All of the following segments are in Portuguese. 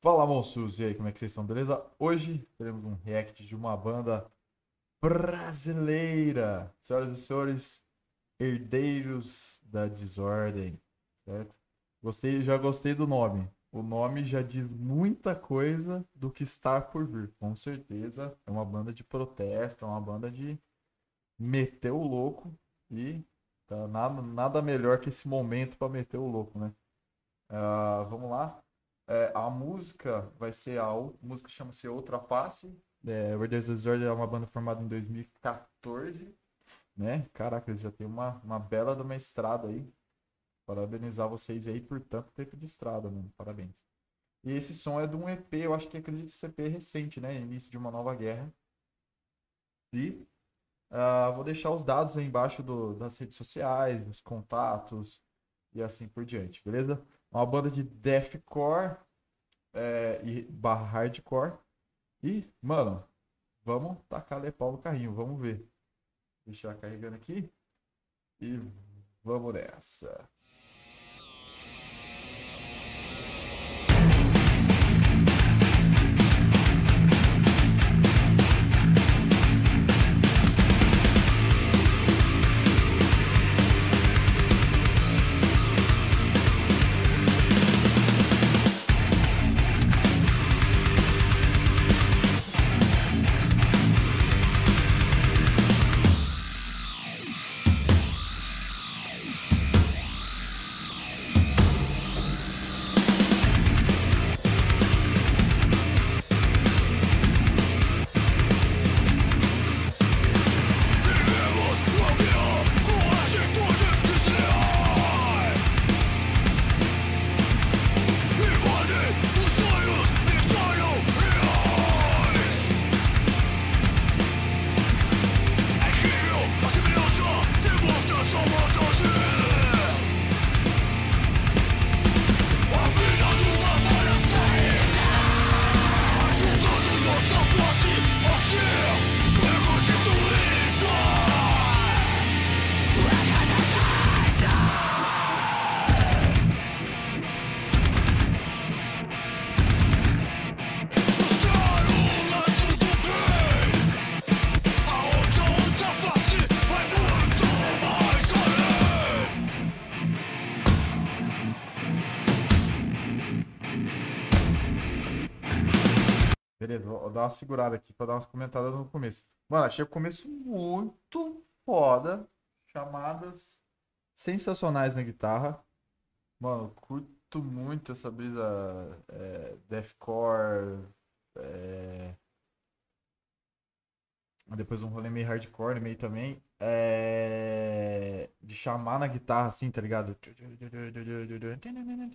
Fala, monstros! E aí, como é que vocês estão? Beleza? Hoje teremos um react de uma banda brasileira. Senhoras e senhores, herdeiros da desordem, certo? Gostei, já gostei do nome. O nome já diz muita coisa do que está por vir. Com certeza é uma banda de protesto, é uma banda de meter o louco e tá nada, nada melhor que esse momento para meter o louco, né? Uh, vamos lá. É, a música vai ser a, a música chama-se Outra Face. É, Raiders Desordem é uma banda formada em 2014, né? Caraca, eles já tem uma, uma bela de uma estrada aí. Parabenizar vocês aí por tanto tempo de estrada, mano. Parabéns. E esse som é de um EP, eu acho que acredito ser EP recente, né? Início de uma nova guerra. E uh, vou deixar os dados aí embaixo do, das redes sociais, os contatos e assim por diante, beleza? Uma banda de deathcore é, e barra hardcore. E, mano, vamos tacar lepau no carrinho, vamos ver. Deixar carregando aqui. E vamos nessa. Vou dar uma segurada aqui pra dar umas comentadas no começo. Mano, achei o começo muito foda. Chamadas sensacionais na guitarra. Mano, curto muito essa brisa é, deathcore. É... Depois um rolê meio hardcore, meio também. É... De chamar na guitarra assim, tá ligado?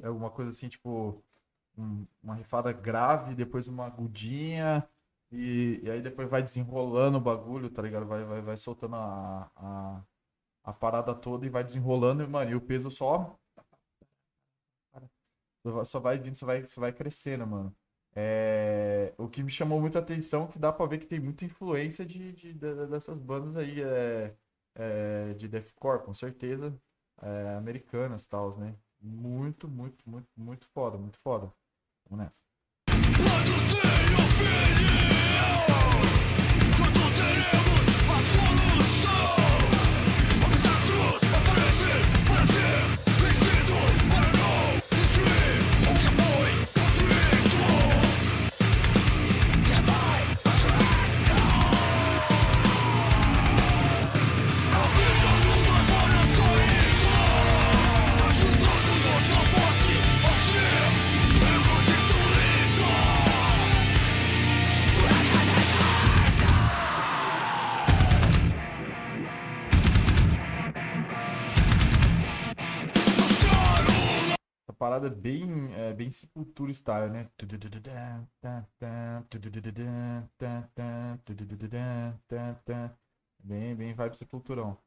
É alguma coisa assim, tipo um, uma rifada grave, depois uma agudinha, e, e, aí depois vai desenrolando o bagulho, tá ligado? Vai, vai, vai soltando a, a, a parada toda e vai desenrolando, e, mano, e o peso só. Só vai vindo, só vai, só vai crescendo, mano. É, o que me chamou muita atenção que dá pra ver que tem muita influência de, de, de dessas bandas aí é, é, de deathcore, com certeza, é, americanas tal, né? Muito, muito, muito, muito foda, muito foda. Vamos nessa. Parada bem, é, bem Sepultura style, né? Bem, bem vibe Sepulturão.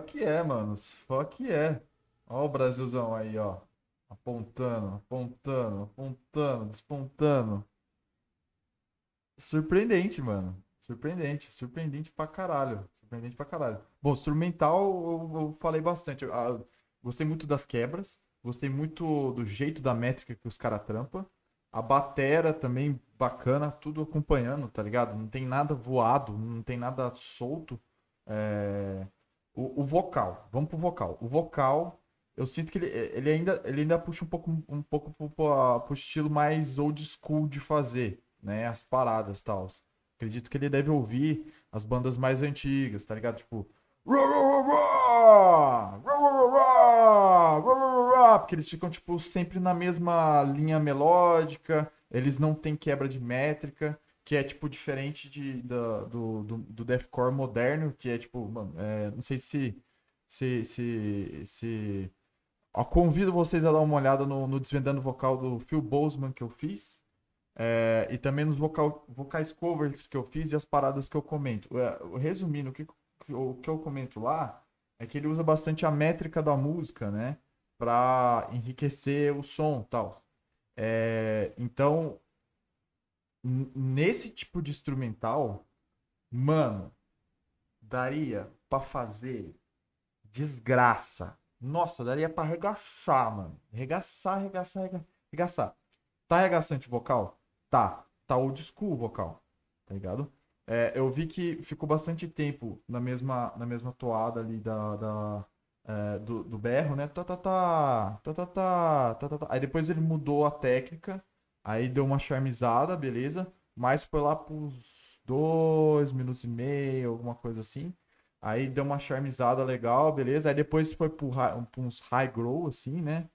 Que é, mano. Só que é. Ó o Brasilzão aí, ó. Apontando, apontando, apontando, despontando. Surpreendente, mano. Surpreendente, surpreendente pra caralho. Surpreendente pra caralho. Bom, instrumental eu, eu falei bastante. Ah, gostei muito das quebras. Gostei muito do jeito da métrica que os caras trampa. A batera também bacana, tudo acompanhando, tá ligado? Não tem nada voado, não tem nada solto. É... O, o vocal, vamos pro vocal. O vocal, eu sinto que ele, ele, ainda, ele ainda puxa um pouco, um pouco pro, pro, pro estilo mais old school de fazer, né? As paradas e tal. Acredito que ele deve ouvir as bandas mais antigas, tá ligado? Tipo. Porque eles ficam, tipo, sempre na mesma linha melódica, eles não têm quebra de métrica que é, tipo, diferente de, da, do, do, do deathcore moderno, que é, tipo, mano, é, não sei se, se, se, se... Convido vocês a dar uma olhada no, no Desvendando Vocal do Phil Bozeman que eu fiz, é, e também nos vocal, vocais covers que eu fiz e as paradas que eu comento. É, resumindo, o que, o que eu comento lá é que ele usa bastante a métrica da música, né? Pra enriquecer o som tal. É, então, nesse tipo de instrumental, mano, daria para fazer desgraça. Nossa, daria para arregaçar, mano. Arregaçar, arregaçar, arregaçar. Tá arregaçante vocal? Tá. Tá old school vocal. Tá ligado? É, eu vi que ficou bastante tempo na mesma, na mesma toada ali da, da é, do, do berro, né? Tá, tá, tá, tá, tá, tá, tá, tá, Aí depois ele mudou a técnica Aí deu uma charmizada, beleza. Mas foi lá pros dois minutos e meio, alguma coisa assim. Aí deu uma charmizada legal, beleza. Aí depois foi pro uns high grow, assim, né?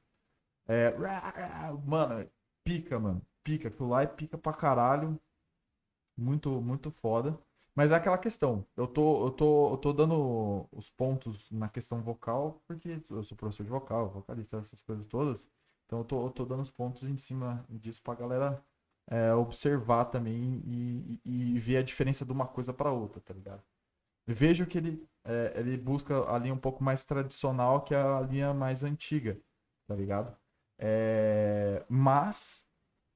É, mano, pica, mano. Pica. Aquilo lá é pica pra caralho. Muito, muito foda. Mas é aquela questão. Eu tô, eu tô, eu tô dando os pontos na questão vocal, porque eu sou professor de vocal, vocalista, essas coisas todas. Então eu tô, eu tô dando os pontos em cima disso pra galera é, observar também e, e, e, ver a diferença de uma coisa para outra, tá ligado? vejo que ele, é, ele busca a linha um pouco mais tradicional que a linha mais antiga, tá ligado? É, mas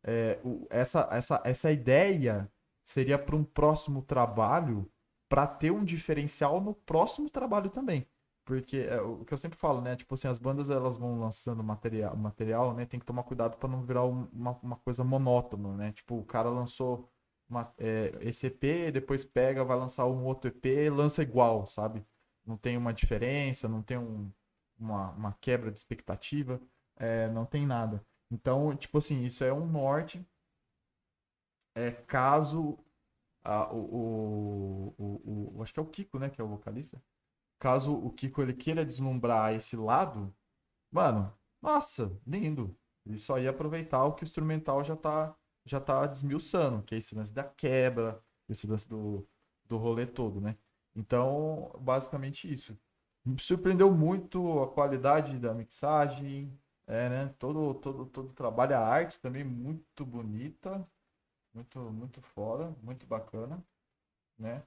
é, o, essa, essa, essa ideia seria para um próximo trabalho para ter um diferencial no próximo trabalho também. Porque é o que eu sempre falo, né? Tipo assim, as bandas elas vão lançando material, material né? Tem que tomar cuidado para não virar uma, uma coisa monótona, né? Tipo, o cara lançou uma, é, esse EP, depois pega, vai lançar um outro EP, lança igual, sabe? Não tem uma diferença, não tem um, uma, uma quebra de expectativa, é, não tem nada. Então, tipo assim, isso é um norte. É caso a, o, o, o, acho que é o Kiko, né? Que é o vocalista caso o Kiko ele queira deslumbrar esse lado, mano, nossa, lindo. Ele só ia aproveitar o que o instrumental já tá, já tá desmiuçando, que é esse lance da quebra, esse lance do, do rolê todo, né? Então, basicamente isso. Me surpreendeu muito a qualidade da mixagem, é, né? Todo, todo, todo trabalho, a arte também muito bonita, muito, muito fora, muito bacana, né?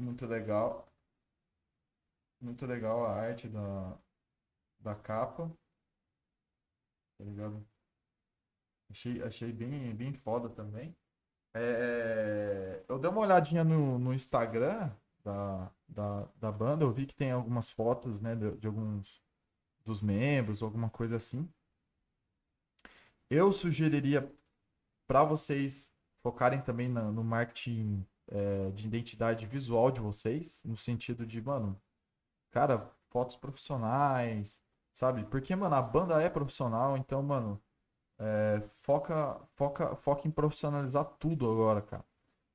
Muito legal. Muito legal a arte da, da capa. Tá ligado? Achei, achei bem, bem foda também. É, eu dei uma olhadinha no, no Instagram da, da, da banda, eu vi que tem algumas fotos, né, de, de alguns dos membros, alguma coisa assim. Eu sugeriria para vocês focarem também na, no marketing é, de identidade visual de vocês, no sentido de, mano, cara, fotos profissionais, sabe? Porque, mano, a banda é profissional, então, mano, é, foca, foca, foca em profissionalizar tudo agora, cara.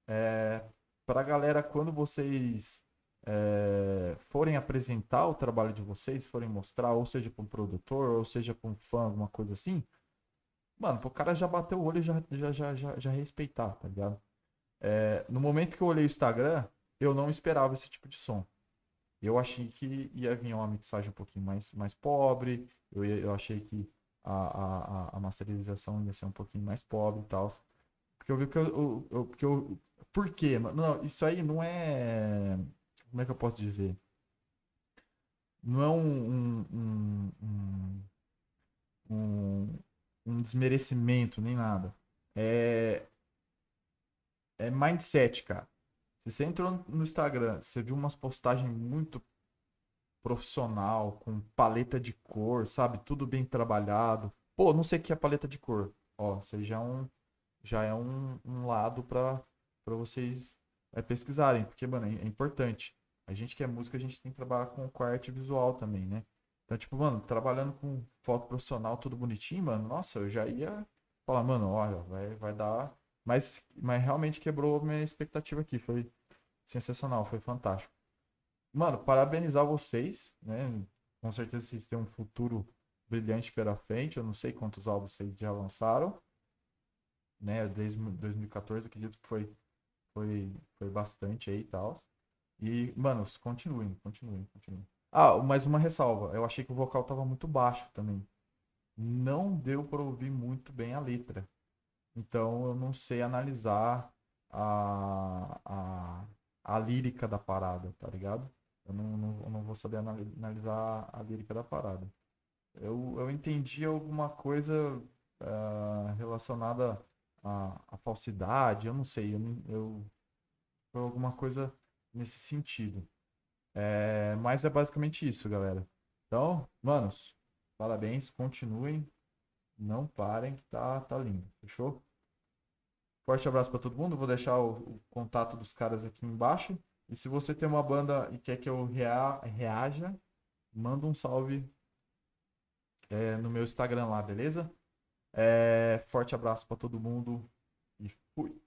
É, pra galera, quando vocês é, forem apresentar o trabalho de vocês, forem mostrar, ou seja para um produtor, ou seja para um fã, alguma coisa assim, mano, o cara já bateu o olho e já, já, já, já, já respeitar, tá ligado? É, no momento que eu olhei o Instagram, eu não esperava esse tipo de som. Eu achei que ia vir uma mixagem um pouquinho mais, mais pobre, eu, eu achei que a, a, a masterização ia ser um pouquinho mais pobre e tal. Porque eu vi que eu, eu, eu, porque eu. Por quê? Não, isso aí não é. Como é que eu posso dizer? Não é um, um, um, um, um desmerecimento nem nada. É, é mindset, cara. Se você entrou no Instagram, você viu umas postagens muito profissional, com paleta de cor, sabe? Tudo bem trabalhado. Pô, não sei o que é paleta de cor. Ó, você já é um, já é um, um lado para vocês é, pesquisarem, porque, mano, é, é, importante. A gente que é música, a gente tem que trabalhar com, com arte visual também, né? Então, tipo, mano, trabalhando com foto profissional, tudo bonitinho, mano, nossa, eu já ia falar, mano, olha, vai, vai dar mas, mas realmente quebrou minha expectativa aqui. Foi sensacional, foi fantástico. Mano, parabenizar vocês, né? Com certeza vocês têm um futuro brilhante pela frente. Eu não sei quantos álbuns vocês já lançaram. Né? Desde 2014, acredito que foi, foi, foi bastante aí e tal. E, manos, continuem, continuem, continuem. Ah, mais uma ressalva. Eu achei que o vocal tava muito baixo também. Não deu para ouvir muito bem a letra. Então eu não sei analisar a, a, a lírica da parada, tá ligado? Eu não, não, eu não vou saber analisar a lírica da parada. Eu, eu entendi alguma coisa uh, relacionada à, à, falsidade, eu não sei, eu, eu foi alguma coisa nesse sentido. É, mas é basicamente isso, galera. Então, manos, parabéns, continuem, não parem que tá, tá lindo, fechou? Forte abraço para todo mundo. Vou deixar o, o, contato dos caras aqui embaixo. E se você tem uma banda e quer que eu rea, reaja, manda um salve é, no meu Instagram lá, beleza? É, forte abraço para todo mundo e fui.